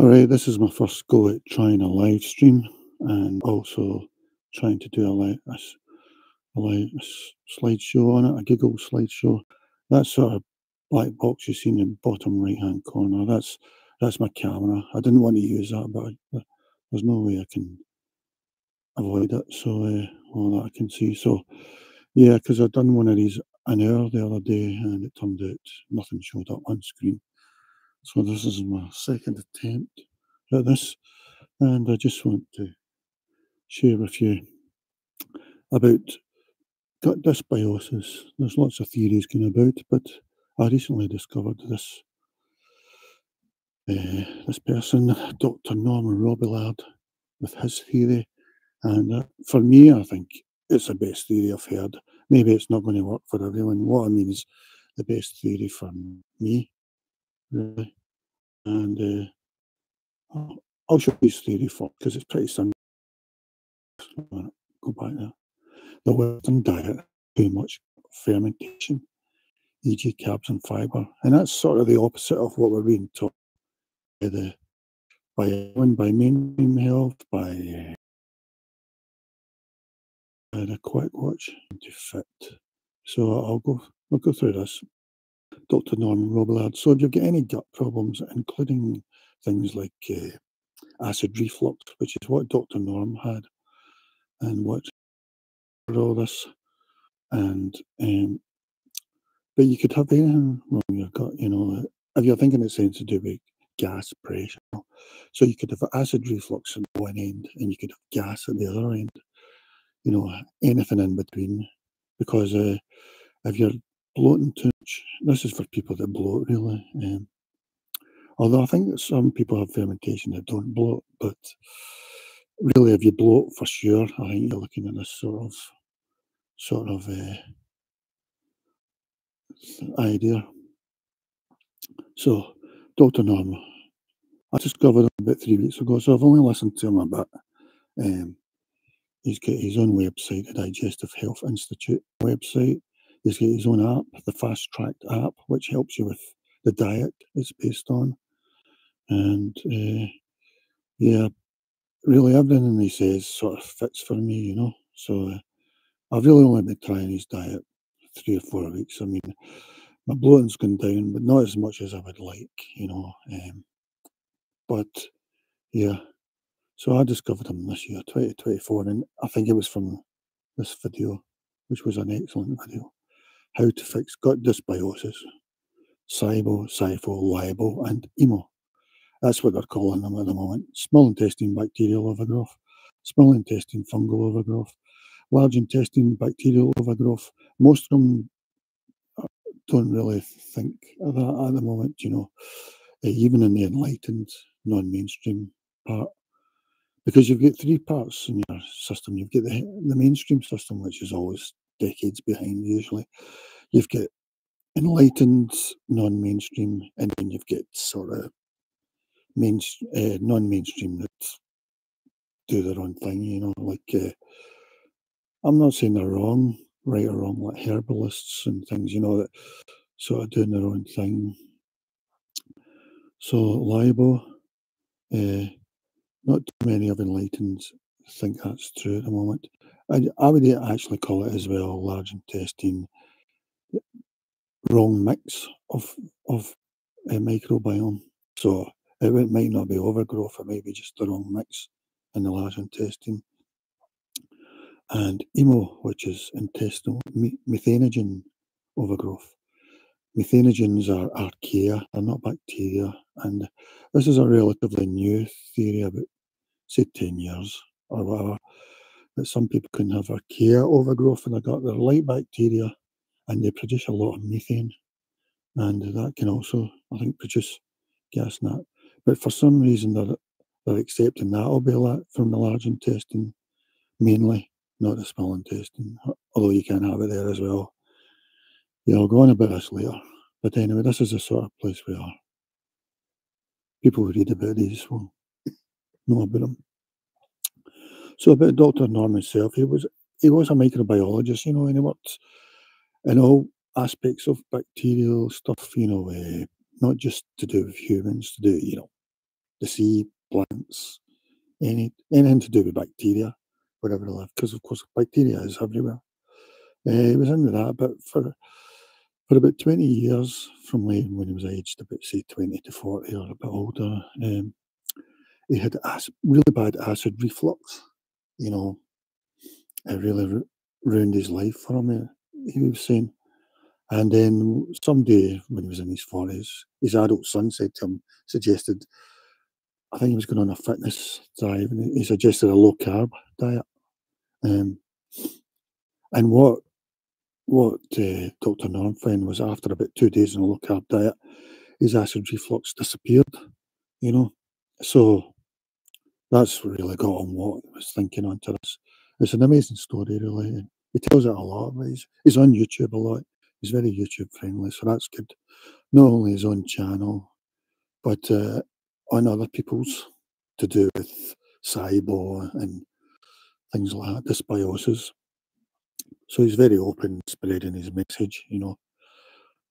All right, this is my first go at trying a live stream and also trying to do a, live, a, a live slideshow on it, a Google slideshow. That sort of black box you see in the bottom right hand corner, that's that's my camera. I didn't want to use that, but there's no way I can avoid it. So, uh, all that I can see. So, yeah, because I'd done one of these an hour the other day and it turned out nothing showed up on screen. So this is my second attempt at this, and I just want to share with you about gut dysbiosis. There's lots of theories going about, but I recently discovered this uh, this person, Dr. Norman Robillard, with his theory, and uh, for me, I think it's the best theory I've heard. Maybe it's not going to work for everyone. What I mean is the best theory for me really. And uh, I'll, show you theory for because it's pretty simple. Go back there. The Western diet, too much fermentation, e.g., carbs and fibre, and that's sort of the opposite of what we're being taught by the by by mainstream health, by uh, the quick watch to fit. So I'll go. I'll go through this. Dr. Norman Robillard. So if you've got any gut problems, including things like uh, acid reflux, which is what Dr. Norm had, and what all this, and um, but you could have anything wrong in your gut, you know, if you're thinking it's something to do with gas pressure. So you could have acid reflux at one end and you could have gas at the other end, you know, anything in between. Because uh, if you're bloating too. This is for people that bloat, really. Um, although I think that some people have fermentation that don't bloat, but really, if you bloat for sure, I think you're looking at this sort of sort of uh, idea. So, Dr. Norma, I discovered him about three weeks ago, so I've only listened to him a bit. Um, he's got his own website, the Digestive Health Institute website. He's got his own app, the Fast Track app, which helps you with the diet it's based on. And uh, yeah, really everything he says sort of fits for me, you know. So uh, I've really only been trying his diet three or four weeks. I mean, my bloating's gone down, but not as much as I would like, you know. Um, but yeah, so I discovered him this year, 2024, and I think it was from this video, which was an excellent video how to fix gut dysbiosis, SIBO, SIFO, LIBO, and IMO. That's what they're calling them at the moment. Small intestine bacterial overgrowth, small intestine fungal overgrowth, large intestine bacterial overgrowth. Most of them uh, don't really think of that at the moment, you know, even in the enlightened, non mainstream part. Because you've got three parts in your system. You've got the, the mainstream system, which is always decades behind usually. You've got enlightened non-mainstream, and then you've got sort of main uh, non-mainstream that do their own thing. You know, like uh, I'm not saying they're wrong, right or wrong, like herbalists and things. You know that sort of doing their own thing. So LIBO, uh, not too many of enlightened think that's true at the moment. I, I would actually call it as well large intestine wrong mix of of a microbiome. So it might not be overgrowth, it might be just the wrong mix in the large intestine. And IMO, which is intestinal methanogen overgrowth. Methanogens are archaea, they're not bacteria. And this is a relatively new theory, about say 10 years or whatever that some people can have archaea overgrowth in the gut. They're light bacteria and they produce a lot of methane. And that can also, I think, produce gas in that. But for some reason, they're, they're accepting that will be a lot from the large intestine mainly, not the small intestine, uh, although you can have it there as well. Yeah, I'll go on about this later. But anyway, this is the sort of place we are. People who read about these will know about them. So about Dr. Norman himself, he was he was a microbiologist, you know, and he worked in all aspects of bacterial stuff, you know, uh, not just to do with humans, to do, you know, the sea, plants, any anything to do with bacteria, wherever they live, because of course bacteria is everywhere. Uh, he was into that, but for for about 20 years, from when, when he was aged about say 20 to 40 or a bit older, um, he had acid, really bad acid reflux. You know, it really ru- ruined his life for him. He was saying, and then someday when he was in his forties, his adult son said to him, suggested, I think he was going on a fitness drive, and he suggested a low carb diet. Um, and what what uh, Dr. Norm found was after about two days on a low carb diet, his acid reflux disappeared. You know, so that's really got on what I was thinking onto this. It's an amazing story, really. He tells it a lot. He's, he's on YouTube a lot. He's very YouTube friendly, so that's good. Not only his own channel, but uh, on other people's to do with SIBO and things like that, dysbiosis. So he's very open spreading his message, you know.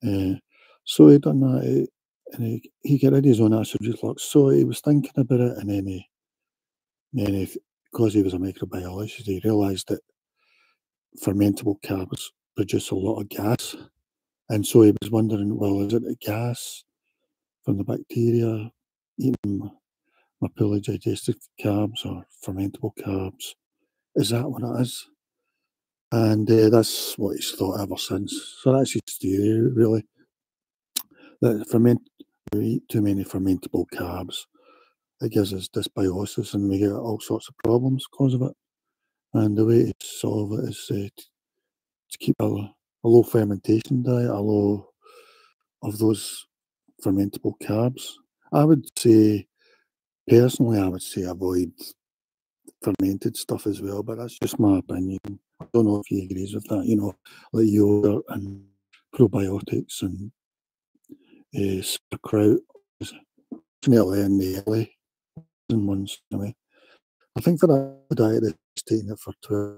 Uh, so he done that, eh, and he, he got rid of his own acid reflux. So he was thinking about it, and then he, then he, because he was a microbiologist, he realised that fermentable carbs produce a lot of gas. And so he was wondering, well, is it the gas from the bacteria eating my poorly digested carbs or fermentable carbs? Is that what it is? And uh, that's what he's thought ever since. So that's his theory, really. That ferment, we eat too many fermentable carbs, it gives us dysbiosis and we get all sorts of problems because of it. And the way to solve it is uh, to keep a, a low fermentation diet, a low of those fermentable carbs. I would say, personally, I would say avoid fermented stuff as well, but that's just my opinion. I don't know if he agrees with that, you know, like yogurt and probiotics and uh, sauerkraut, definitely in the early ones anyway. I think that diet, it's taking it for 12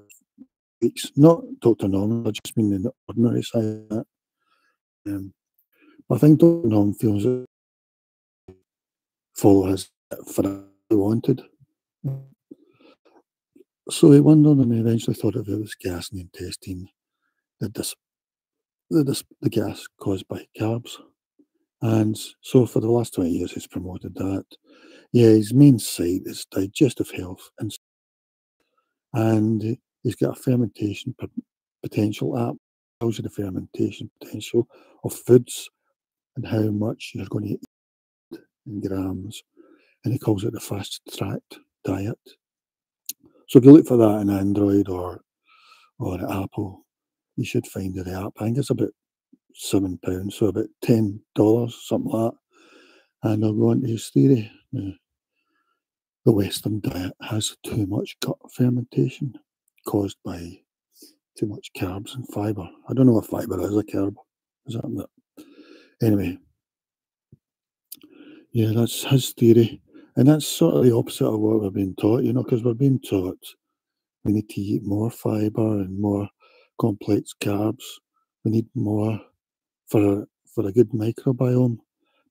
weeks. Not Dr. Norman, I just mean the ordinary side of that. Um, I think Dr. Norman feels that follow his for he wanted. So he wondered and he eventually thought if it was gas in the intestine, that this, the, this, the gas caused by carbs. And so for the last 20 years, he's promoted that. Yeah, his main site is digestive health and and he's got a fermentation potential app tells you the fermentation potential of foods and how much you're going to eat in grams. And he calls it the fast track diet. So if you look for that in android or or apple you should find the app. I think it's about seven pounds so about ten dollars something like that and i'll go into his theory the Western diet has too much gut fermentation caused by too much carbs and fiber. I don't know if fiber is a carb. Is that that? Anyway, yeah, that's his theory. And that's sort of the opposite of what we're being taught, you know, because we're being taught we need to eat more fiber and more complex carbs. We need more for a, for a good microbiome.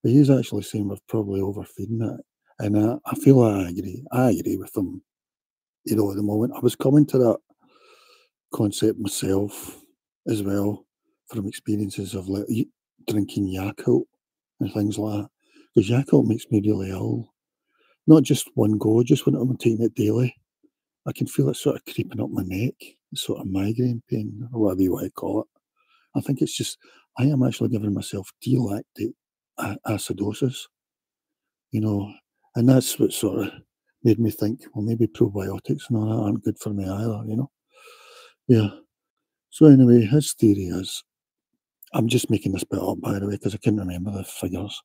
But he's actually saying we're probably overfeeding it. And uh, I feel I agree. I agree with him. You know, at the moment, I was coming to that concept myself as well from experiences of like drinking Yakult and things like that. Because Yakult makes me really ill. Not just one go, just when I'm taking it daily. I can feel it sort of creeping up my neck, sort of migraine pain, or whatever you want to call it. I think it's just, I am actually giving myself D-lactate acidosis, you know, and that's what sort of made me think, well, maybe probiotics and all that aren't good for me either, you know? Yeah. So anyway, his theory is, I'm just making this bit up by the way, because I can't remember the figures.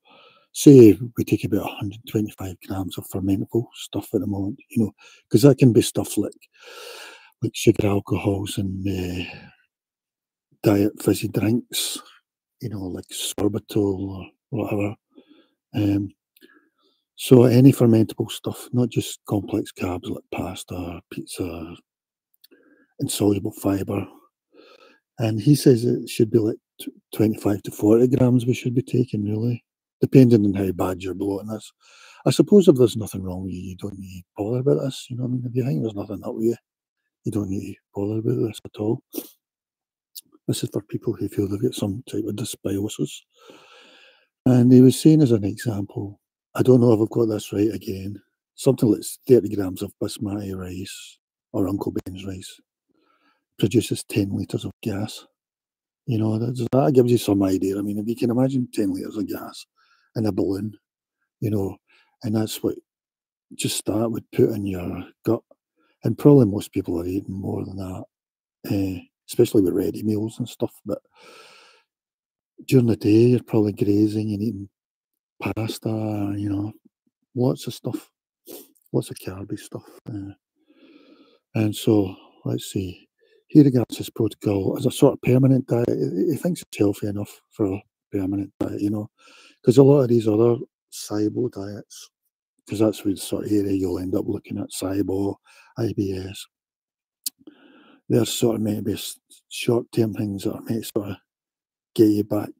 Say we take about 125 grams of fermentable stuff at the moment, you know, because that can be stuff like like sugar alcohols and uh, diet fizzy drinks, you know, like sorbitol or whatever. Um, so any fermentable stuff, not just complex carbs like pasta, pizza, insoluble fiber. And he says it should be like 25 to 40 grams we should be taking, really. depending on how bad your bloating is. I suppose if there's nothing wrong with you, you don't need to bother about this. You know what I mean? If you think there's nothing up with you, you don't need to bother about this at all. This is for people who feel they've got some type of dysbiosis. And he was saying as an example, I don't know if I've got this right again, something like 30 grams of basmati rice or Uncle Ben's rice produces 10 litres of gas. You know, that, that gives you some idea. I mean, if you can imagine 10 litres of gas in a balloon, you know, and that's what just that would put in your gut. And probably most people are eating more than that, uh, especially with ready meals and stuff. But during the day, you're probably grazing and eating pasta, you know, lots of stuff, lots of carby stuff. Uh, and so, let's see, he regards his protocol as a sort of permanent diet. He thinks it's healthy enough for a permanent diet, you know, because a lot of these other SIBO diets, because that's the sort of area you'll end up looking at SIBO, IBS. They're sort of maybe short term things that meant sort of get you back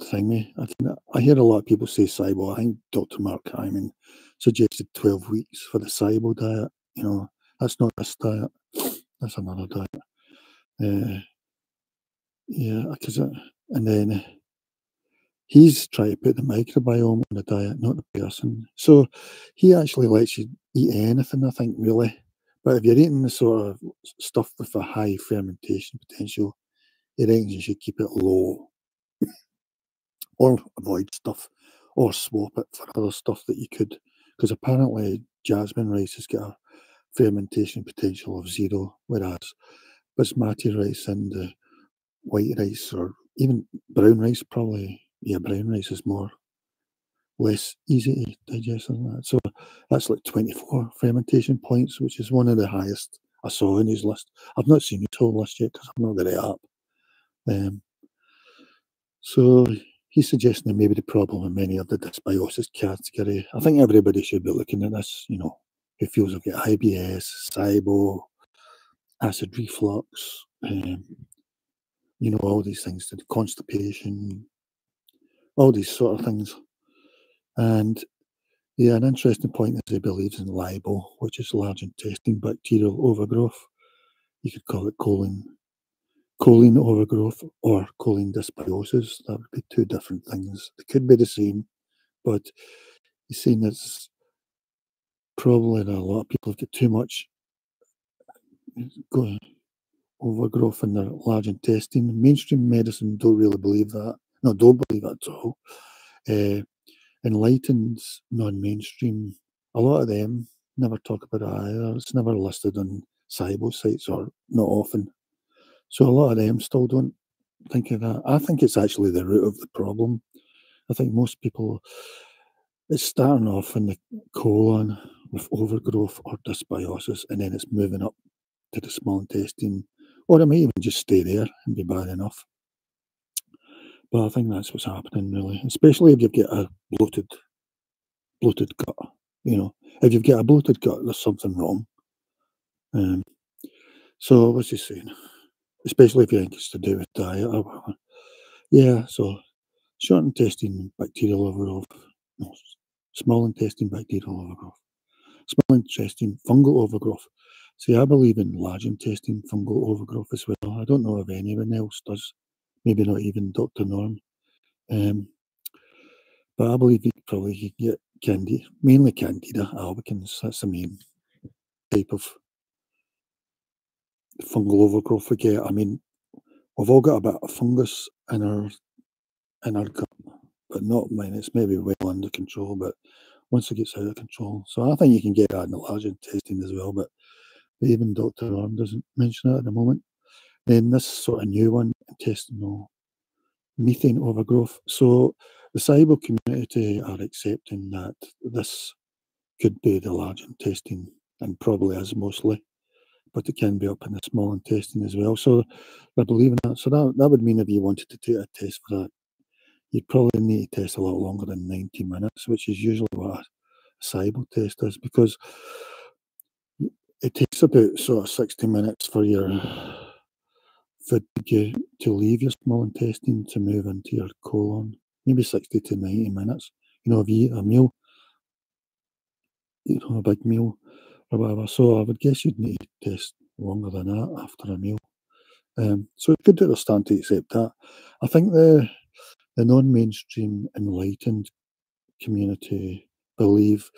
thingy. I, think I hear a lot of people say SIBO. I think Dr. Mark Hyman suggested 12 weeks for the SIBO diet. You know, that's not this diet, that's another diet. Uh, yeah, because, and then he's trying to put the microbiome on the diet, not the person. So he actually lets you eat anything, I think, really. But if you're eating the sort of stuff with a high fermentation potential, he reckons you should keep it low or avoid stuff or swap it for other stuff that you could. Because apparently, jasmine rice has got a fermentation potential of zero, whereas basmati rice and white rice or even brown rice probably yeah brown rice is more less easy to digest than that so that's like 24 fermentation points which is one of the highest i saw in his list i've not seen his whole list yet because i've not it up um, so he's suggesting that maybe the problem in many of the dysbiosis category. I think everybody should be looking at this, you know, who feels got IBS, SIBO, acid reflux, um, you know, all these things, the constipation, all these sort of things. And yeah, an interesting point is he believes in LIBO, which is large intestine bacterial overgrowth. You could call it colon choline overgrowth or choline dysbiosis. That would be two different things. They could be the same, but you're seeing it's probably a lot of people have got too much overgrowth in their large intestine. Mainstream medicine don't really believe that. No, don't believe that at all. Uh, enlightened non-mainstream, a lot of them never talk about it either. It's never listed on SIBO sites or not often. So a lot of them still don't think of that. I think it's actually the root of the problem. I think most people, it's starting off in the colon with overgrowth or dysbiosis, and then it's moving up to the small intestine, or it might even just stay there and be bad enough. But I think that's what's happening, really, especially if you've got a bloated, bloated gut. You know, if you've got a bloated gut, there's something wrong. Um, so what's he saying? especially if you think it's to do with diet. Yeah, so short intestine bacterial overgrowth, no, small intestine bacterial overgrowth, small intestine fungal overgrowth. See, I believe in large intestine fungal overgrowth as well. I don't know if anyone else does, maybe not even Dr. Norm. Um, but I believe you probably can get candida, mainly candida albicans. That's the main type of fungal overgrowth we get. I mean, we've all got a bit of fungus in our in our gut, but not mine. It's maybe well under control, but once it gets out of control, so I think you can get that in the large intestine as well. But even Dr. Norm doesn't mention that at the moment. Then this sort of new one, intestinal methane overgrowth. So the SIBO community are accepting that this could be the large intestine and probably is mostly but it can be up in the small intestine as well. So they're believing that. So that, that would mean if you wanted to take a test for that, you'd probably need to test a lot longer than 90 minutes, which is usually what a SIBO test is, because it takes about sort of 60 minutes for your food to, to leave your small intestine to move into your colon. maybe 60 to 90 minutes. You know, if you eat a meal, you know, a big meal or whatever. So I would guess you'd need to test longer than that after a meal. Um, so it's good that they're starting to accept that. I think the the non-mainstream enlightened community believe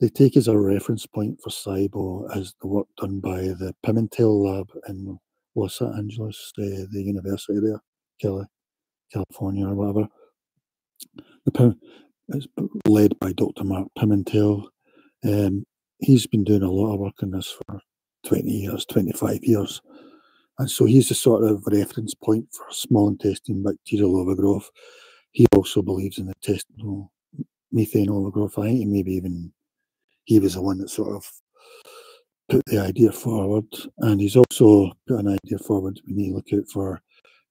they take as a reference point for SIBO as the work done by the Pimentel lab in Los Angeles, the, the university there, California or whatever. The, it's led by Dr. Mark Pimentel. Um, he's been doing a lot of work on this for 20 years, 25 years. And so he's the sort of reference point for small intestine bacterial overgrowth. He also believes in the intestinal methane overgrowth. I think maybe even he was the one that sort of put the idea forward. And he's also put an idea forward we need to look out for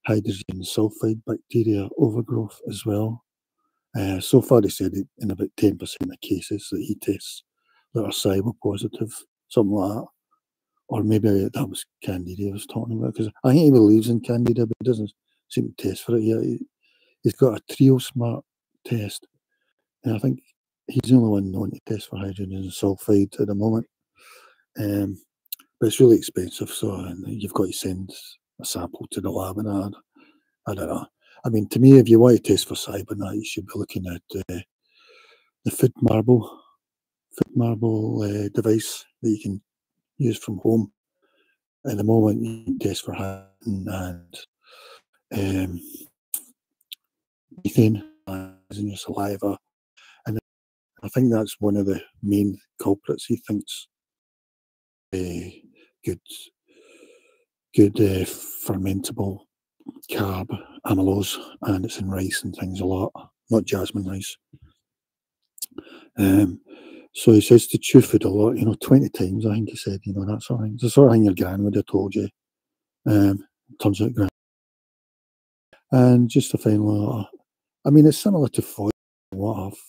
hydrogen sulfide bacteria overgrowth as well. Uh, so far, he said in about 10% of cases that he tests that are SIBO positive, something like that. Or maybe that was Candida I was talking about, because I think he believes in Candida, but he doesn't seem to test for it yet. He, has got a Trio Smart test, and I think he's the only one known to test for hydrogen sulfide at the moment. Um, but it's really expensive, so you've got to send a sample to the lab and I, I don't know. I mean, to me, if you want to test for cybernite, you should be looking at uh, the FoodMarble, Food Marble uh, device that you can use from home. At the moment, you can test for hand and um, methane in your saliva, and I think that's one of the main culprits. He thinks uh, good, good uh, fermentable carb amylose, and it's in rice and things a lot, not jasmine rice. Um, so he says to chew food a lot, you know, 20 times, I think he said, you know, that sort of thing. The sort of thing your gran would have told you. Um, turns out gran. And just a final, I mean, it's similar to FOD. What I've,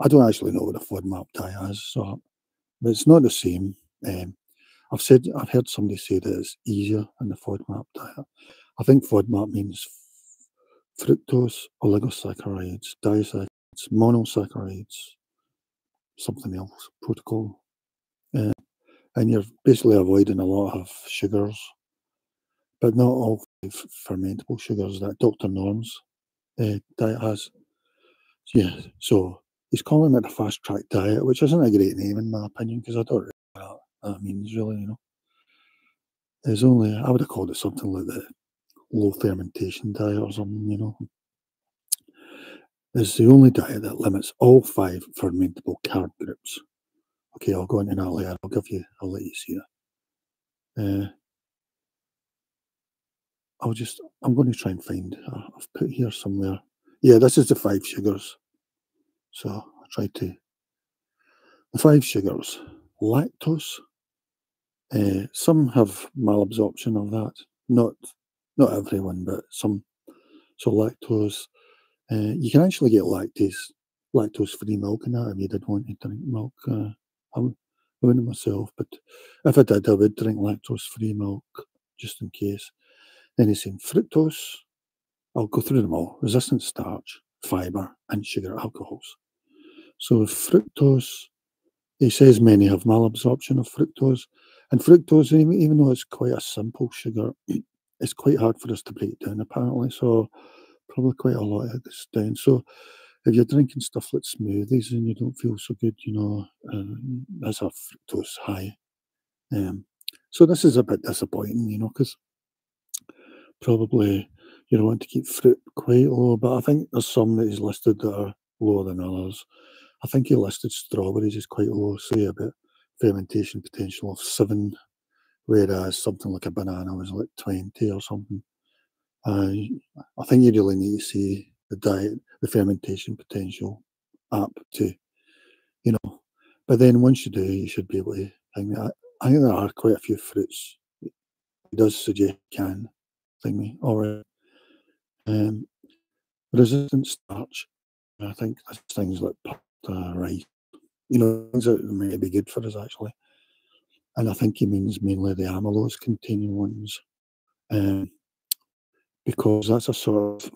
I don't actually know what a FODMAP diet is, so, but it's not the same. Um, I've said, I've heard somebody say that it's easier in the FODMAP diet. I think FODMAP means fructose, oligosaccharides, disaccharides, monosaccharides, something else, protocol. Uh, and you're basically avoiding a lot of sugars, but not all fermentable sugars that Dr. Norm's uh, diet has. Yeah, so he's calling it a fast track diet, which isn't a great name in my opinion, because I don't that means, really, you know. There's only, I would have called it something like the low fermentation diet or something, you know. It's the only diet that limits all five fermentable carb groups. Okay, I'll go into that later. I'll give you, I'll let you see that. Uh, I'll just, I'm going to try and find, uh, I've put here somewhere. Yeah, this is the five sugars. So I'll try to, the five sugars, lactose. Uh, some have malabsorption of that, not not everyone, but some. So lactose, uh, you can actually get lactase, lactose-free milk in that if you did want to drink milk. Uh, I wouldn't myself, but if I did, I would drink lactose-free milk just in case. Then he's saying fructose. I'll go through them all. Resistant starch, fiber, and sugar alcohols. So fructose, he says many have malabsorption of fructose. And fructose, even though it's quite a simple sugar, it's quite hard for us to break down apparently. So probably quite a lot of this down. So if you're drinking stuff like smoothies and you don't feel so good, you know, uh, that's a fructose high. Um, so this is a bit disappointing, you know, because probably you don't want to keep fruit quite low, but I think there's some that he's listed that are lower than others. I think he listed strawberries is quite low, say about fermentation potential of seven whereas something like a banana was like 20 or something. Uh, I think you really need to see the diet, the fermentation potential up to, you know. But then once you do, you should be able to. I think, I, think there are quite a few fruits. It does suggest can me. All right. Um, resistant starch. I think things like pasta, rice. You know, things that might be good for us actually and I think he means mainly the amylose containing ones, um, because that's a sort of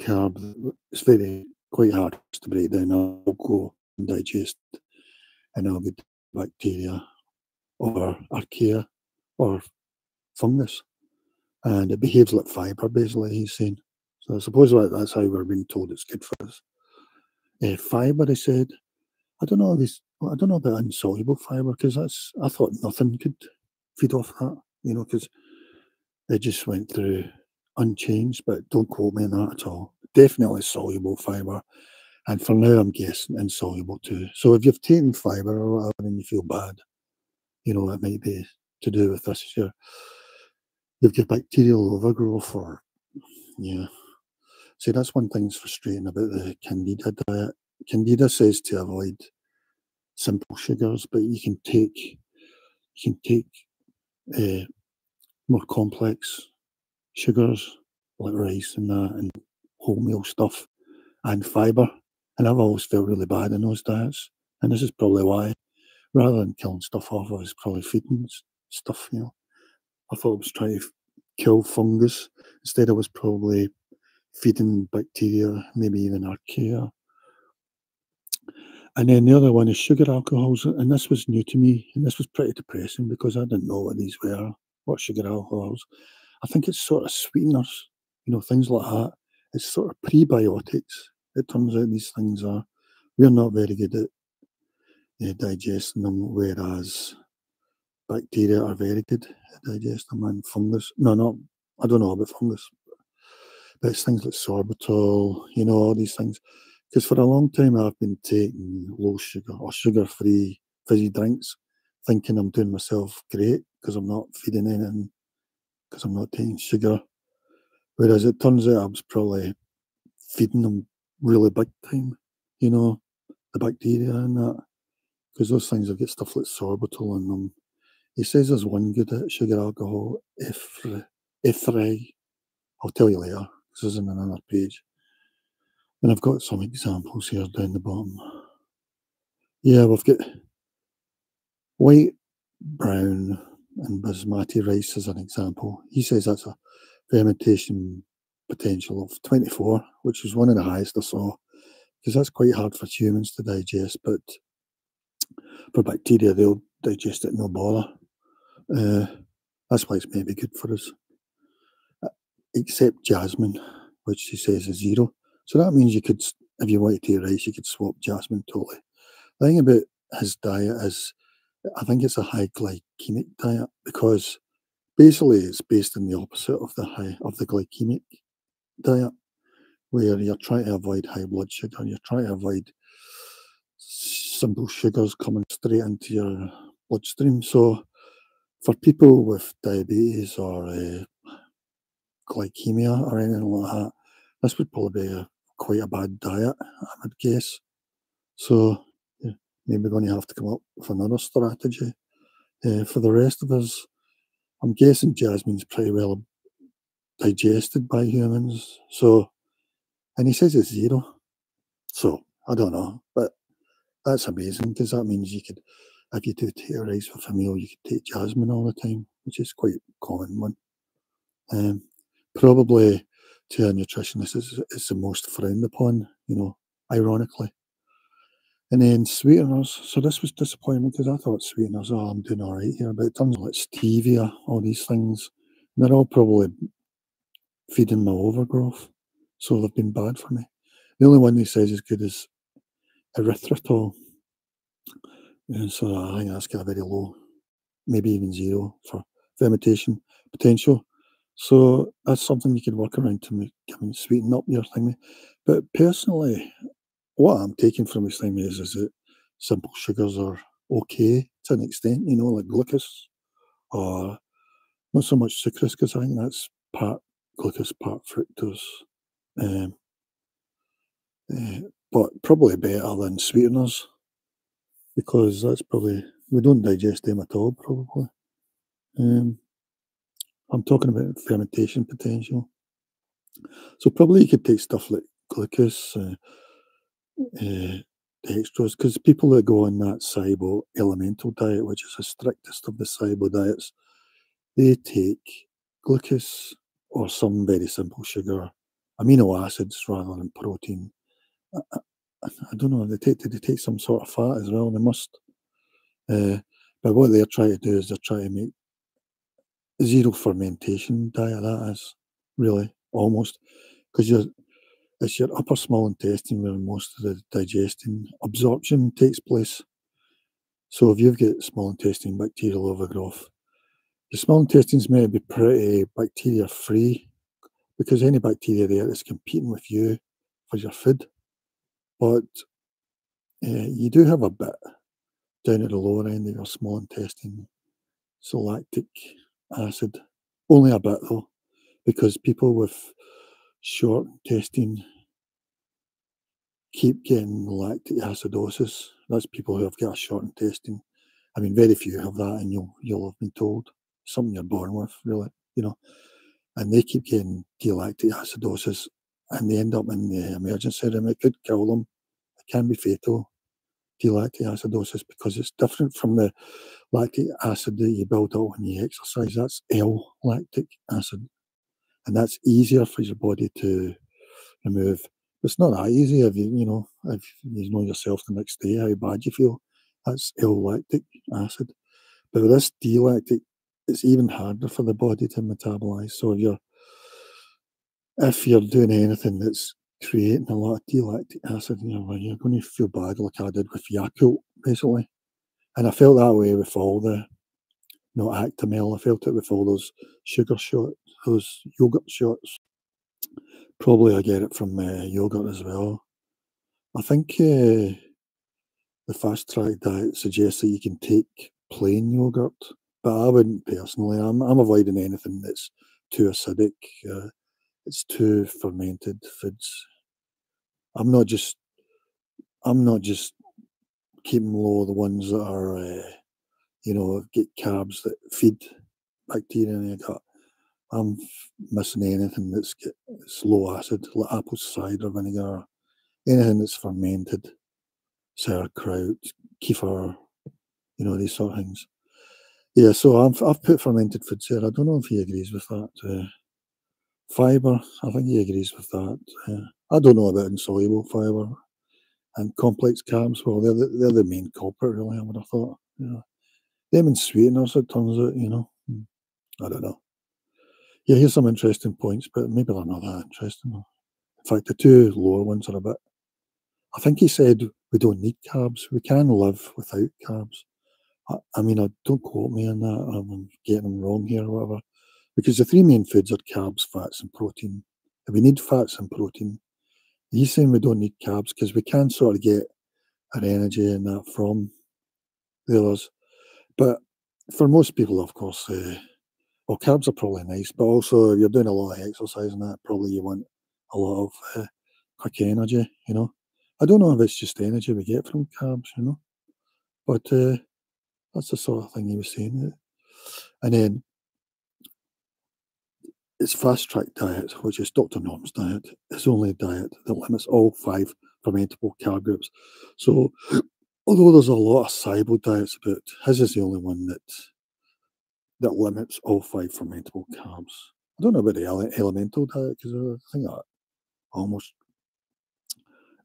carb. It's very quite hard to break down. I'll go and digest, and I'll get bacteria or archaea or fungus, and it behaves like fibre. Basically, he's saying. So I suppose that's how we're being told it's good for us. Uh, fibre, he said. I don't know. This I don't know about insoluble fibre because that's I thought nothing could feed off that. You know, because it just went through unchanged. But don't quote me on that at all. Definitely soluble fibre. And for now, I'm guessing insoluble too. So if you've taken fibre or whatever and you feel bad, you know, it might be to do with this. You've got bacterial overgrowth or, yeah. See, that's one thing that's frustrating about the Candida diet. Candida says to avoid simple sugars, but you can take you can take uh, more complex sugars like rice and that and wholemeal stuff and fibre. And I've always felt really bad in those diets. And this is probably why, rather than killing stuff off, I was probably feeding stuff, you know. I thought I was trying to kill fungus. Instead, I was probably feeding bacteria, maybe even archaea. And then the other one is sugar alcohols. And this was new to me. And this was pretty depressing because I didn't know what these were, what sugar alcohols. I think it's sort of sweeteners, you know, things like that. It's sort of prebiotics. It turns out these things are, we're not very good at uh, digesting them, whereas bacteria are very good at digesting them and fungus. No, not, I don't know about fungus, but it's things like sorbitol, you know, all these things. Because for a long time I've been taking low sugar or sugar free fizzy drinks, thinking I'm doing myself great because I'm not feeding anything because I'm not taking sugar. Whereas it turns out I was probably feeding them really big time, you know, the bacteria and that. Because those things have got stuff like sorbitol in them. He says there's one good at sugar alcohol, Ephrae. I'll tell you later. This is in another page. And I've got some examples here down the bottom. Yeah, we've got white, brown, and basmati rice as an example. He says that's a fermentation potential of 24, which is one of the highest I saw, because that's quite hard for humans to digest, but for bacteria, they'll digest it no bother. Uh, that's why it's maybe good for us. Except jasmine, which he says is zero. So that means you could, if you wanted to rice, you could swap jasmine totally. The thing about his diet is I think it's a high glycemic diet because basically it's based on the opposite of the high of the glycemic diet, where you're trying to avoid high blood sugar, you're trying to avoid simple sugars coming straight into your bloodstream. So for people with diabetes or uh, glycemia or anything like that, this would probably be a, quite a bad diet, I would guess. So maybe we're going to have to come up with another strategy. Uh, for the rest of us, I'm guessing jasmine's pretty well digested by humans. So, and he says it's zero. So, I don't know, but that's amazing because that means you could, if you do take rice with a meal, you could take jasmine all the time, which is quite a common one. Um, probably to a nutritionist, it's, it's the most frowned upon, you know, ironically. And then sweeteners. So this was disappointing because I thought sweeteners, oh, I'm doing all right here. But it turns out like stevia, all these things, they're all probably feeding my overgrowth. So they've been bad for me. The only one he says is good is erythritol. And so I think that's got a very low, maybe even zero for fermentation potential. So that's something you could work around to make, I mean, sweeten up your thing. But personally, what I'm taking from this thing is, is that simple sugars are okay to an extent, you know, like glucose or not so much sucrose because I think that's part glucose, part fructose. Um, uh, but probably better than sweeteners because that's probably, we don't digest them at all, probably. Um, I'm talking about fermentation potential. So probably you could take stuff like glucose, uh, uh, dextrose because people that go on that SIBO elemental diet, which is the strictest of the SIBO diets, they take glucose or some very simple sugar amino acids rather than protein. I, I, I don't know. They take they take some sort of fat as well. They must. Uh, but what they're trying to do is they're trying to make zero fermentation diet. That is really almost because it's your upper small intestine where most of the digesting absorption takes place. So if you've got small intestine bacterial overgrowth, your small intestines may be pretty bacteria free because any bacteria there is competing with you for your food. But uh, you do have a bit down at the lower end of your small intestine, so lactic acid. Only a bit though, because people with short testing keep getting lactic acidosis. That's people who have got a short intestine. I mean, very few have that, and you'll you'll have been told something you're born with, really, you know. And they keep getting D-lactic acidosis, and they end up in the emergency room. It could kill them. It can be fatal. D-lactic acidosis because it's different from the lactic acid that you build up when you exercise. That's L-lactic acid, and that's easier for your body to remove. It's not that easy if you, you know, if you know yourself the next day how bad you feel. That's L-lactic acid. But with this D-lactic, it's even harder for the body to metabolize. So if you're if you're doing anything that's creating a lot of D-lactic acid in your body, you're going to feel bad like I did with Yakult, basically. And I felt that way with all the, know, Actimel. I felt it with all those sugar shots, those yogurt shots. Probably I get it from uh, yogurt as well. I think uh, the fast track diet suggests that you can take plain yogurt, but I wouldn't personally. I'm, I'm avoiding anything that's too acidic. Uh, it's too fermented foods. I'm not just I'm not just keeping low the ones that are uh, you know get carbs that feed bacteria in your gut. I'm missing anything that's get it's low acid, like apple cider vinegar, anything that's fermented, sauerkraut, kefir, you know these sort of things. Yeah, so I've I've put fermented foods there. I don't know if he agrees with that. Uh, fiber, I think he agrees with that. Uh, I don't know about insoluble fiber and complex carbs. Well, they're the, they're the main culprit, really. I would have thought. Know, them and sweeteners. It turns out, you know, hmm, I don't know. Yeah, here's some interesting points, but maybe they're not that interesting. In fact, the two lower ones are a bit. I think he said we don't need carbs. We can live without carbs. I, I mean, I don't quote me on that. I'm getting them wrong here or whatever. Because the three main foods are carbs, fats, and protein. If we need fats and protein, He's saying we don't need carbs because we can sort of get our energy and that from the others. But for most people, of course, uh, well, carbs are probably nice, but also if you're doing a lot of exercise and that, probably you want a lot of uh, quick energy, you know. I don't know if it's just energy we get from carbs, you know, but uh, that's the sort of thing he was saying. And then its fast track diet, which is Dr. Norm's diet, is only a diet that limits all five fermentable carb groups. So, although there's a lot of SIBO diets about, his is the only one that that limits all five fermentable carbs. I don't know about the ele- elemental diet because I think that almost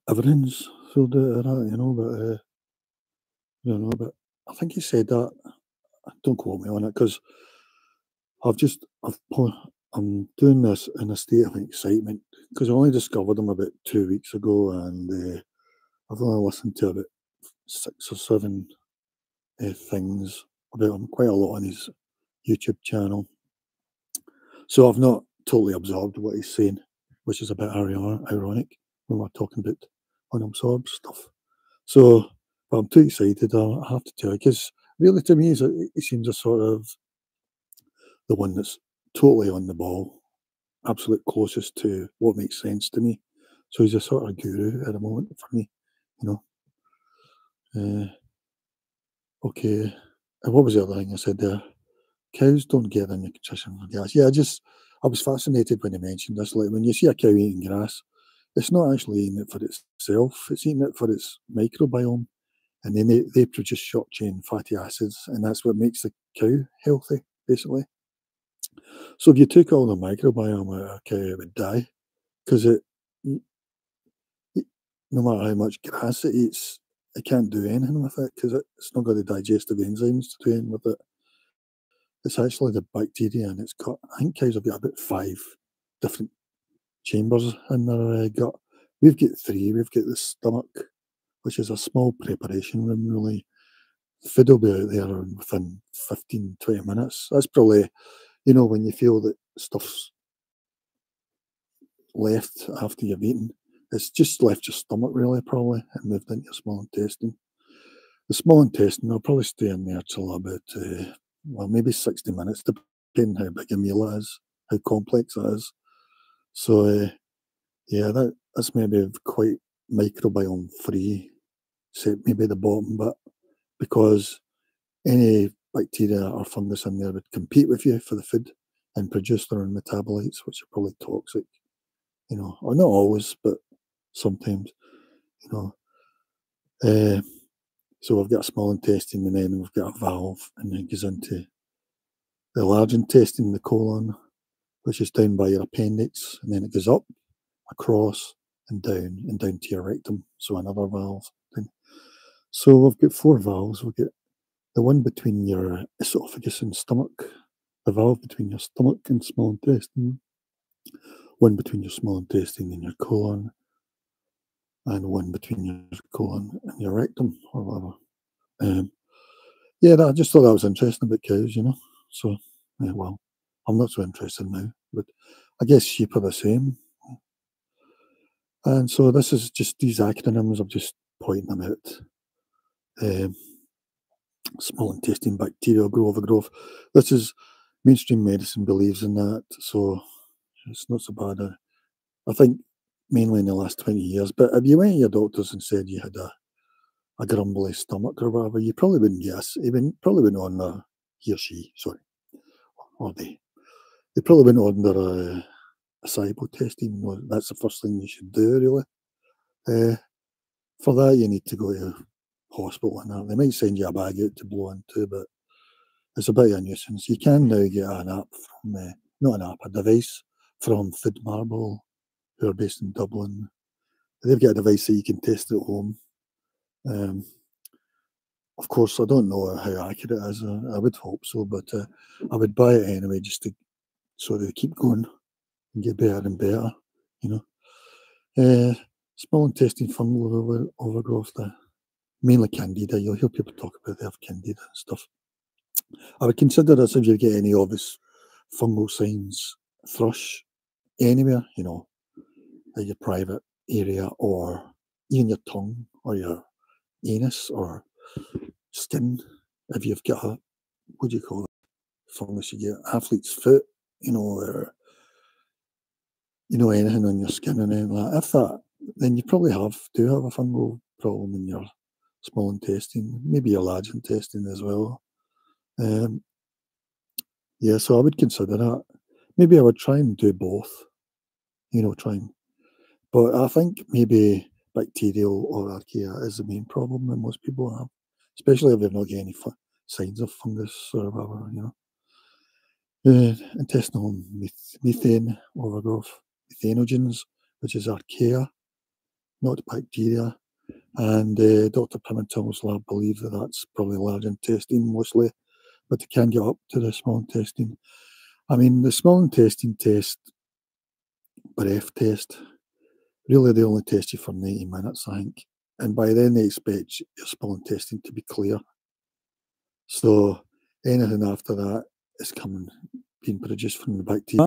everything's filled out of that, you know. But uh, I know, but I think he said that. Don't quote me on it because I've just I've I'm doing this in a state of excitement because I only discovered him about two weeks ago, and uh, I've only listened to about six or seven uh, things about him, quite a lot on his YouTube channel. So I've not totally absorbed what he's saying, which is a bit ironic when we're talking about unabsorbed stuff. So but I'm too excited. I have to tell you because really, to me, he seems a sort of the one that's totally on the ball, absolute closest to what makes sense to me. So he's a sort of guru at the moment for me, you know. Uh, okay, and what was the other thing I said there? Cows don't get any nutrition from grass. Yeah, I just I was fascinated when he mentioned this. Like when you see a cow eating grass, it's not actually eating it for itself; it's eating it for its microbiome, and then they, they produce short chain fatty acids, and that's what makes the cow healthy, basically. So if you took all the microbiome out a cow, it would die. because it, no matter how much grass it eats, it can't do anything with it because it's not got the digestive enzymes to do anything with it. It's actually the bacteria, and it's got. I think cows have got about five different chambers in their uh, gut. We've got three. We've got the stomach, which is a small preparation room, really. Food will be out there within 15, 20 minutes. That's probably, you know, when you feel that stuff's left after you've eaten, it's just left your stomach, really, probably, and moved into your small intestine. The small intestine, will probably stay in there till about, uh, well, maybe 60 minutes, depending how big a meal is, how complex it is. So, uh, yeah, that that's maybe quite microbiome free, say maybe the bottom but because any bacteria or fungus in there would compete with you for the food and produce their own metabolites, which are probably toxic, you know, or not always, but sometimes, you know. Uh, so we've got a small intestine and then we've got a valve and then it goes into the large intestine, the colon, which is down by your appendix, and then it goes up, across, and down, and down to your rectum. So another valve. So we've got four valves. We've got the one between your esophagus and stomach, the valve between your stomach and small intestine, one between your small intestine and your colon, and one between your colon and your rectum, or whatever. Um, yeah, I just thought that was interesting about cows, you know. So, yeah, well, I'm not so interested now, but I guess sheep are the same. And so this is just these acronyms, I'm just pointing them out. Um, small intestine bacterial growth overgrowth. This is mainstream medicine believes in that, so it's not so bad. Uh, I think mainly in the last 20 years. But if you went to your doctors and said you had a, a grumbly stomach or whatever, you probably wouldn't guess. Even probably wouldn't on he or she, sorry, or they they probably went under a, a SIBO test, even though that's the first thing you should do, really. Uh, for that, you need to go to hospital and that. They might send you a bag out to blow into, but it's a bit of a nuisance. You can now get an app from, uh, not an app, a device from FoodMarble, who are based in Dublin. They've got a device that you can test at home. Um, of course, I don't know how accurate it is. I, I would hope so, but uh, I would buy it anyway just to sort of keep going and get better and better, you know. Uh, small intestine fungal over, overgrowth, the, mainly candida. You'll hear people talk about they have candida and stuff. I would consider this if you get any obvious fungal signs, thrush anywhere, you know, in your private area or even your tongue or your anus or skin. If you've got a, what do you call it, fungus you get, athlete's foot, you know, or you know, anything on your skin and anything like that. If that, then you probably have do have a fungal problem in your small intestine, maybe your large intestine as well. Um, yeah, so I would consider that. Maybe I would try and do both. You know, try and, but I think maybe bacterial or archaea is the main problem that most people have, especially if they've not got any signs of fungus or whatever. You know uh, intestinal methane overgrowth, methanogens, which is archaea, not bacteria. And uh, Dr. Pimentel's lab believes that that's probably large intestine mostly, but it can get up to the small intestine. I mean, the small intestine test, breath test, really they only test you for 90 minutes, I think. And by then they expect your small intestine to be clear. So anything after that is coming being produced from the bacteria.